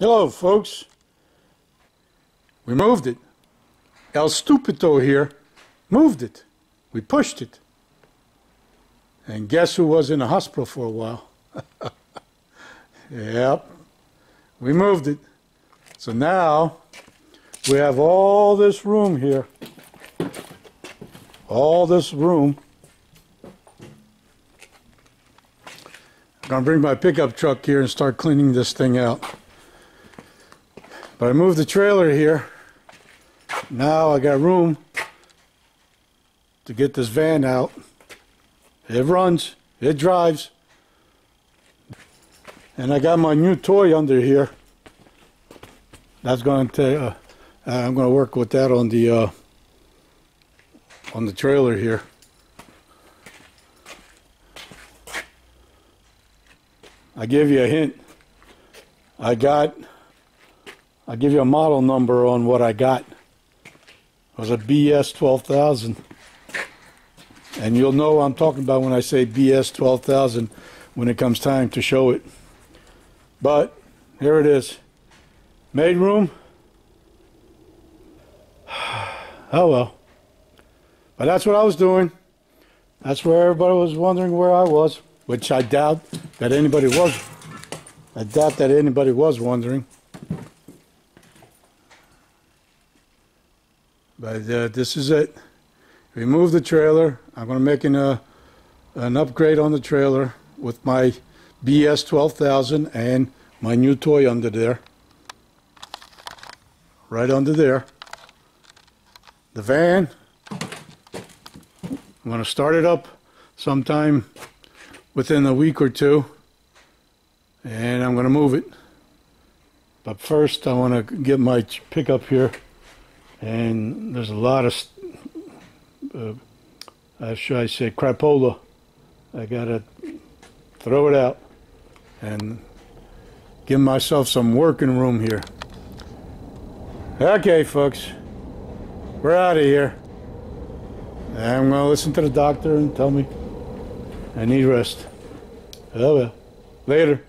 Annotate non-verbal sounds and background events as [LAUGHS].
Hello, folks. We moved it. El Stupido here moved it. We pushed it. And guess who was in the hospital for a while? [LAUGHS] yep. We moved it. So now we have all this room here. All this room. I'm going to bring my pickup truck here and start cleaning this thing out. But I moved the trailer here. Now I got room to get this van out. It runs, it drives. And I got my new toy under here. That's going to, uh, I'm going to work with that on the, uh, on the trailer here. I give you a hint. I got, I'll give you a model number on what I got. It was a BS 12,000. And you'll know I'm talking about when I say BS 12,000 when it comes time to show it. But here it is. Made room. [SIGHS] Oh well. But that's what I was doing. That's where everybody was wondering where I was, which I doubt that anybody was. I doubt that anybody was wondering. But uh, this is it. Remove the trailer. I'm going to make an, uh, an upgrade on the trailer with my BS 12000 and my new toy under there. Right under there. The van. I'm going to start it up sometime within a week or two. And I'm going to move it. But first I want to get my pickup here. And there's a lot of uh, uh, should I say, crapola. I gotta throw it out and give myself some working room here. Okay, folks, we're out of here. I'm gonna listen to the doctor and tell me I need rest. Oh well, later.